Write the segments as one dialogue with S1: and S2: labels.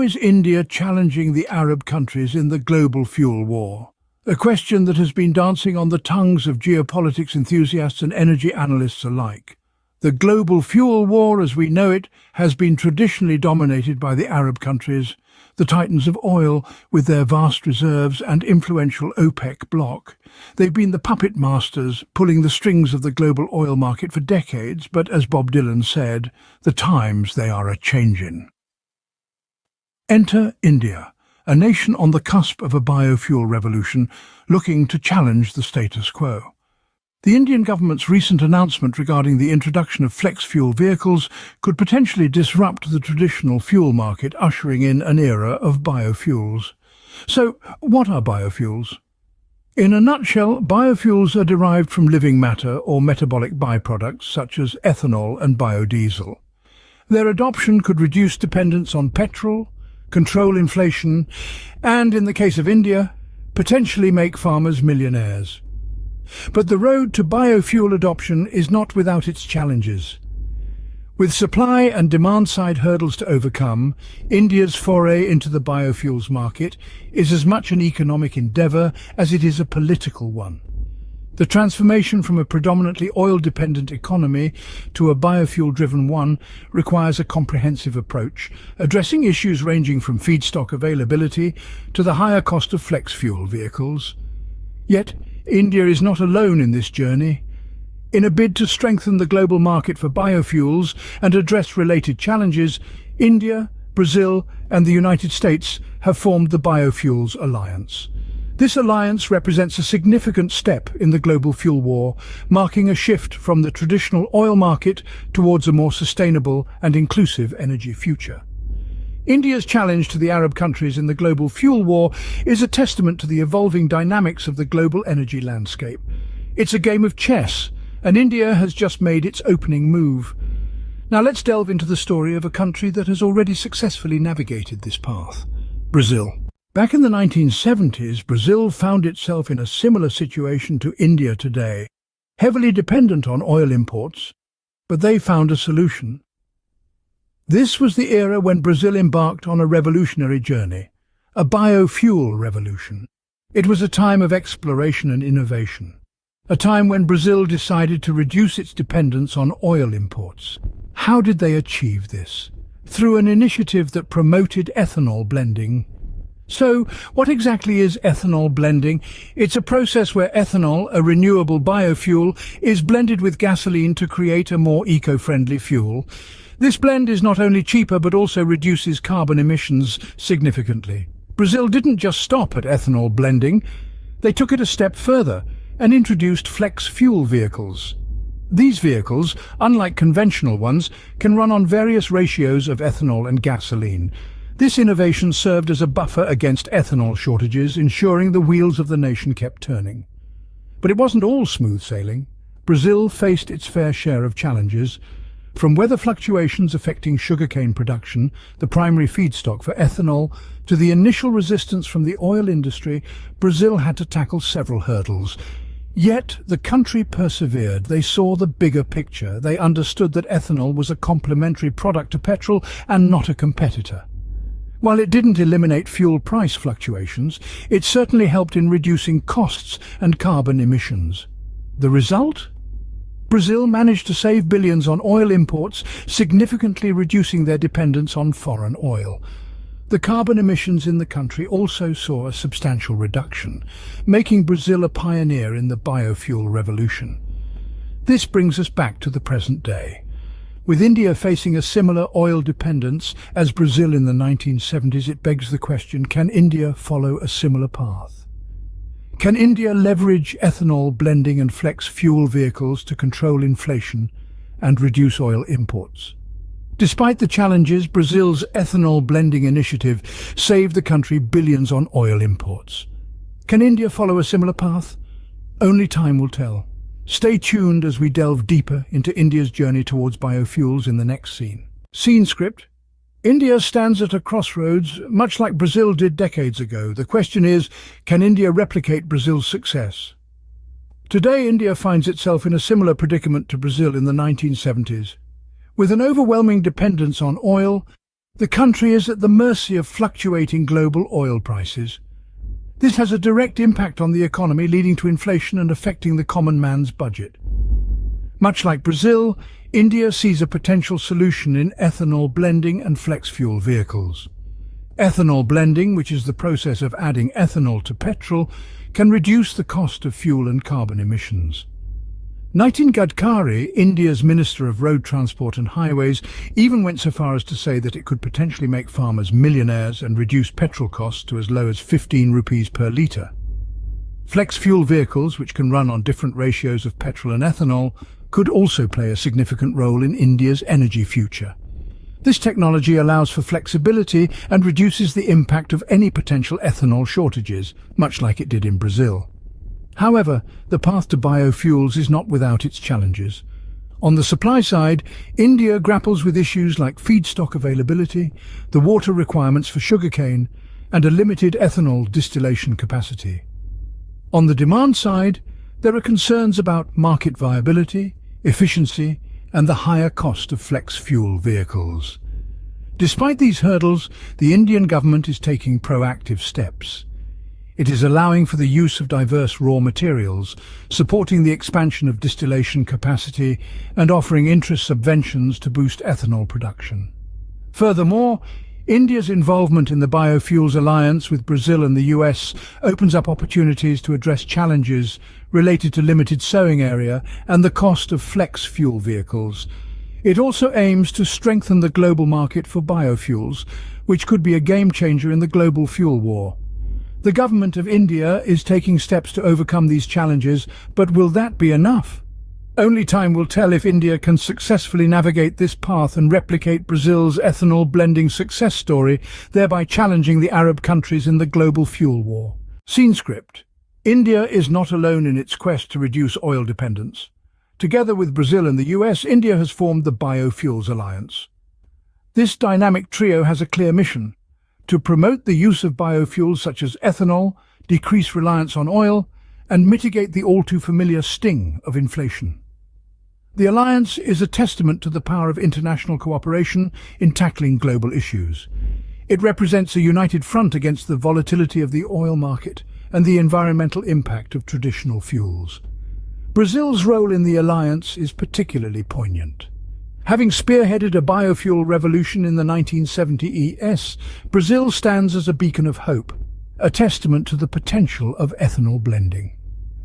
S1: Is India challenging the Arab countries in the global fuel war? A question that has been dancing on the tongues of geopolitics enthusiasts and energy analysts alike. The global fuel war as we know it has been traditionally dominated by the Arab countries, the titans of oil with their vast reserves and influential OPEC bloc. They've been the puppet masters pulling the strings of the global oil market for decades, but as Bob Dylan said, the times they are a-changing. Enter India, a nation on the cusp of a biofuel revolution looking to challenge the status quo. The Indian government's recent announcement regarding the introduction of flex fuel vehicles could potentially disrupt the traditional fuel market, ushering in an era of biofuels. So, what are biofuels? In a nutshell, biofuels are derived from living matter or metabolic byproducts such as ethanol and biodiesel. Their adoption could reduce dependence on petrol, control inflation, and, in the case of India, potentially make farmers millionaires. But the road to biofuel adoption is not without its challenges. With supply and demand-side hurdles to overcome, India's foray into the biofuels market is as much an economic endeavour as it is a political one. The transformation from a predominantly oil-dependent economy to a biofuel-driven one requires a comprehensive approach, addressing issues ranging from feedstock availability to the higher cost of flex fuel vehicles. Yet, India is not alone in this journey. In a bid to strengthen the global market for biofuels and address related challenges, India, Brazil and the United States have formed the Biofuels Alliance. This alliance represents a significant step in the global fuel war, marking a shift from the traditional oil market towards a more sustainable and inclusive energy future. India's challenge to the Arab countries in the global fuel war is a testament to the evolving dynamics of the global energy landscape. It's a game of chess, and India has just made its opening move. Now let's delve into the story of a country that has already successfully navigated this path. Brazil. Back in the 1970s, Brazil found itself in a similar situation to India today, heavily dependent on oil imports, but they found a solution. This was the era when Brazil embarked on a revolutionary journey, a biofuel revolution. It was a time of exploration and innovation, a time when Brazil decided to reduce its dependence on oil imports. How did they achieve this? Through an initiative that promoted ethanol blending. So, what exactly is ethanol blending? It's a process where ethanol, a renewable biofuel, is blended with gasoline to create a more eco-friendly fuel. This blend is not only cheaper but also reduces carbon emissions significantly. Brazil didn't just stop at ethanol blending, they took it a step further and introduced flex fuel vehicles. These vehicles, unlike conventional ones, can run on various ratios of ethanol and gasoline. This innovation served as a buffer against ethanol shortages, ensuring the wheels of the nation kept turning. But it wasn't all smooth sailing. Brazil faced its fair share of challenges, from weather fluctuations affecting sugarcane production, the primary feedstock for ethanol, to the initial resistance from the oil industry, Brazil had to tackle several hurdles. Yet the country persevered. They saw the bigger picture. They understood that ethanol was a complementary product to petrol and not a competitor. While it didn't eliminate fuel price fluctuations, it certainly helped in reducing costs and carbon emissions. The result? Brazil managed to save billions on oil imports, significantly reducing their dependence on foreign oil. The carbon emissions in the country also saw a substantial reduction, making Brazil a pioneer in the biofuel revolution. This brings us back to the present day. With India facing a similar oil dependence as Brazil in the 1970s, it begs the question, can India follow a similar path? Can India leverage ethanol blending and flex fuel vehicles to control inflation and reduce oil imports? Despite the challenges, Brazil's ethanol blending initiative saved the country billions on oil imports. Can India follow a similar path? Only time will tell. Stay tuned as we delve deeper into India's journey towards biofuels in the next scene. Scene script India stands at a crossroads, much like Brazil did decades ago. The question is, can India replicate Brazil's success? Today, India finds itself in a similar predicament to Brazil in the 1970s. With an overwhelming dependence on oil, The country is at the mercy of fluctuating global oil prices. This has a direct impact on the economy, leading to inflation and affecting the common man's budget. Much like Brazil, India sees a potential solution in ethanol blending and flex fuel vehicles. Ethanol blending, which is the process of adding ethanol to petrol, can reduce the cost of fuel and carbon emissions. Nitin Gadkari, India's Minister of Road Transport and Highways, even went so far as to say that it could potentially make farmers millionaires and reduce petrol costs to as low as 15 rupees per litre. Flex fuel vehicles, which can run on different ratios of petrol and ethanol, could also play a significant role in India's energy future. This technology allows for flexibility and reduces the impact of any potential ethanol shortages, much like it did in Brazil. However, the path to biofuels is not without its challenges. On the supply side, India grapples with issues like feedstock availability, the water requirements for sugarcane, and a limited ethanol distillation capacity. On the demand side, there are concerns about market viability, efficiency, and the higher cost of flex fuel vehicles. Despite these hurdles, the Indian government is taking proactive steps. It is allowing for the use of diverse raw materials, supporting the expansion of distillation capacity and offering interest subventions to boost ethanol production. Furthermore, India's involvement in the Biofuels Alliance with Brazil and the US opens up opportunities to address challenges related to limited sowing area and the cost of flex fuel vehicles. It also aims to strengthen the global market for biofuels, which could be a game changer in the global fuel war. The government of India is taking steps to overcome these challenges, but will that be enough? Only time will tell if India can successfully navigate this path and replicate Brazil's ethanol blending success story, thereby challenging the Arab countries in the global fuel war. Scene script. India is not alone in its quest to reduce oil dependence. Together with Brazil and the US, India has formed the Biofuels Alliance. This dynamic trio has a clear mission, to promote the use of biofuels such as ethanol, decrease reliance on oil, and mitigate the all-too-familiar sting of inflation. The alliance is a testament to the power of international cooperation in tackling global issues. It represents a united front against the volatility of the oil market and the environmental impact of traditional fuels. Brazil's role in the alliance is particularly poignant. Having spearheaded a biofuel revolution in the 1970 ES, Brazil stands as a beacon of hope, a testament to the potential of ethanol blending.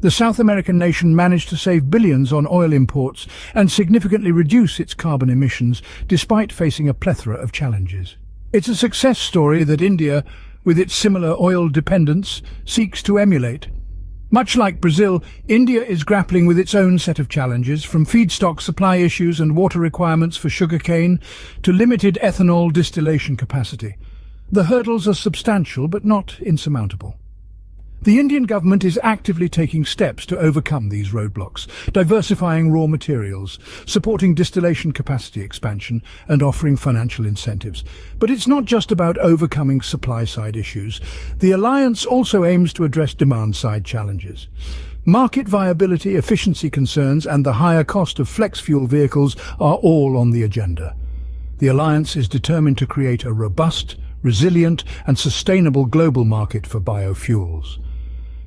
S1: The South American nation managed to save billions on oil imports and significantly reduce its carbon emissions despite facing a plethora of challenges. It's a success story that India, with its similar oil dependence, seeks to emulate. Much like Brazil, India is grappling with its own set of challenges, from feedstock supply issues and water requirements for sugarcane to limited ethanol distillation capacity. The hurdles are substantial but not insurmountable. The Indian government is actively taking steps to overcome these roadblocks, diversifying raw materials, supporting distillation capacity expansion and offering financial incentives. But it's not just about overcoming supply-side issues. The alliance also aims to address demand-side challenges. Market viability, efficiency concerns and the higher cost of flex fuel vehicles are all on the agenda. The alliance is determined to create a robust, resilient and sustainable global market for biofuels.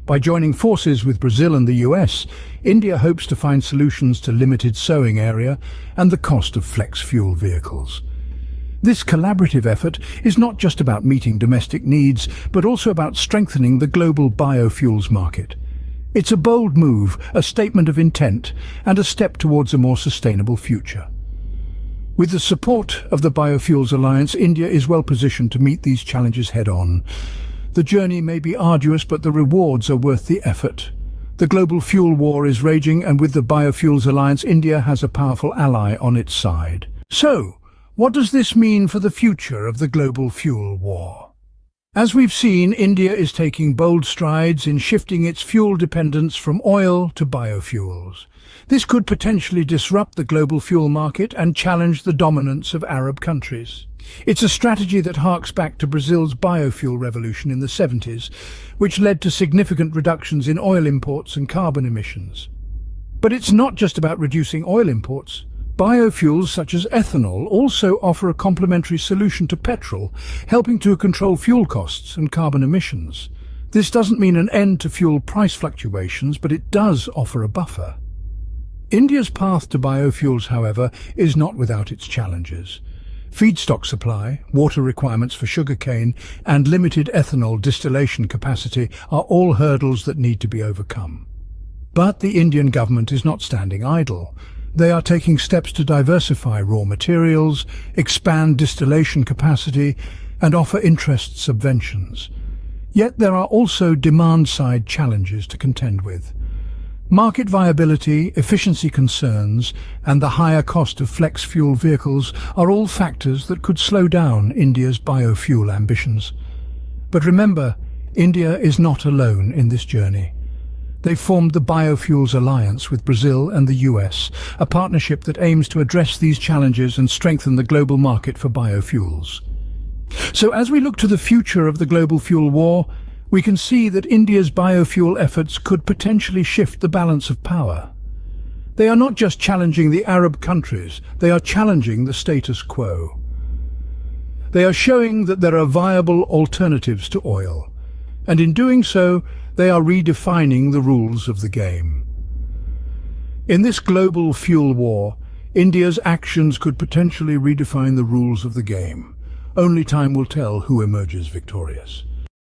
S1: By joining forces with Brazil and the US, India hopes to find solutions to limited sowing area and the cost of flex fuel vehicles. This collaborative effort is not just about meeting domestic needs, but also about strengthening the global biofuels market. It's a bold move, a statement of intent, and a step towards a more sustainable future. With the support of the Biofuels Alliance, India is well positioned to meet these challenges head-on. The journey may be arduous, but the rewards are worth the effort. The global fuel war is raging, and with the Biofuels Alliance, India has a powerful ally on its side. So, what does this mean for the future of the global fuel war? As we've seen, India is taking bold strides in shifting its fuel dependence from oil to biofuels. This could potentially disrupt the global fuel market and challenge the dominance of Arab countries. It's a strategy that harks back to Brazil's biofuel revolution in the 70s, which led to significant reductions in oil imports and carbon emissions. But it's not just about reducing oil imports. Biofuels such as ethanol also offer a complementary solution to petrol, helping to control fuel costs and carbon emissions. This doesn't mean an end to fuel price fluctuations, but it does offer a buffer. India's path to biofuels, however, is not without its challenges. Feedstock supply, water requirements for sugarcane, and limited ethanol distillation capacity are all hurdles that need to be overcome. But the Indian government is not standing idle. They are taking steps to diversify raw materials, expand distillation capacity, and offer interest subventions. Yet there are also demand-side challenges to contend with. Market viability, efficiency concerns, and the higher cost of flex fuel vehicles are all factors that could slow down India's biofuel ambitions. But remember, India is not alone in this journey. They formed the Biofuels Alliance with Brazil and the US, a partnership that aims to address these challenges and strengthen the global market for biofuels. So as we look to the future of the global fuel war, we can see that India's biofuel efforts could potentially shift the balance of power. They are not just challenging the Arab countries, they are challenging the status quo. They are showing that there are viable alternatives to oil, and in doing so, they are redefining the rules of the game. In this global fuel war, India's actions could potentially redefine the rules of the game. Only time will tell who emerges victorious.